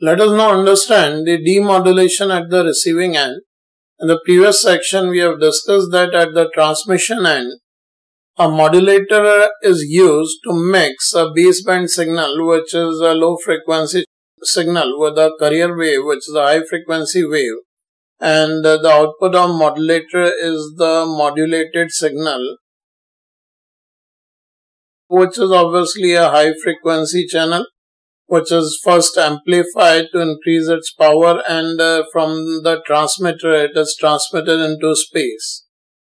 Let us now understand the demodulation at the receiving end. In the previous section, we have discussed that at the transmission end, a modulator is used to mix a baseband signal, which is a low frequency signal, with a carrier wave, which is a high frequency wave. And the output of modulator is the modulated signal, which is obviously a high frequency channel which is first amplified to increase its power and uh, from the transmitter it is transmitted into space.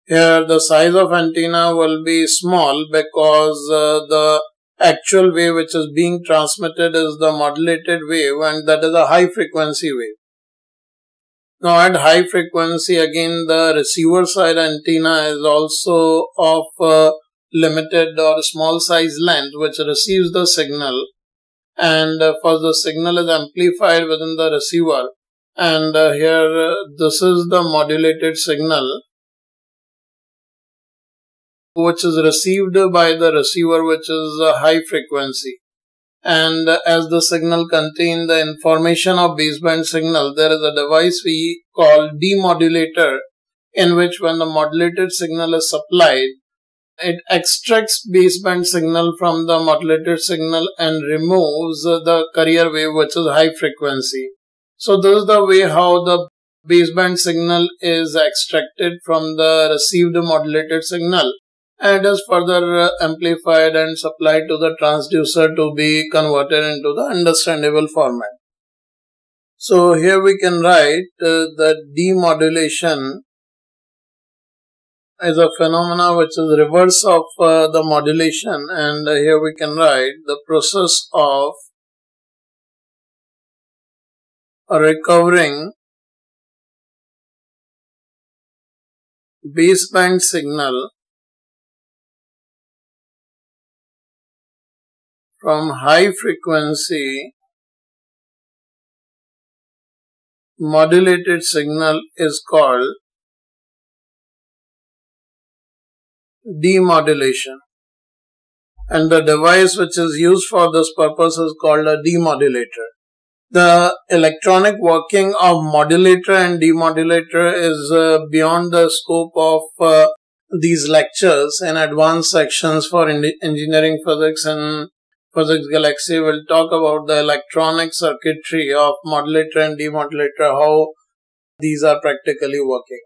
Here the size of antenna will be small because uh, the actual wave which is being transmitted is the modulated wave and that is a high frequency wave. Now at high frequency again the receiver side antenna is also of uh, limited or small size length which receives the signal and uh, first the signal is amplified within the receiver. And uh, here uh, this is the modulated signal which is received by the receiver which is a high frequency. And as the signal contain the information of baseband signal there is a device we call demodulator in which when the modulated signal is supplied it extracts baseband signal from the modulated signal and removes the carrier wave which is high frequency. So this is the way how the baseband signal is extracted from the received modulated signal and is further amplified and supplied to the transducer to be converted into the understandable format. So here we can write uh, the demodulation is a phenomena which is reverse of uh, the modulation. And uh, here we can write the process of recovering baseband signal from high frequency modulated signal is called demodulation. And the device which is used for this purpose is called a demodulator. The electronic working of modulator and demodulator is uh, beyond the scope of uh, these lectures in advanced sections for engineering physics and physics galaxy will talk about the electronic circuitry of modulator and demodulator, how these are practically working.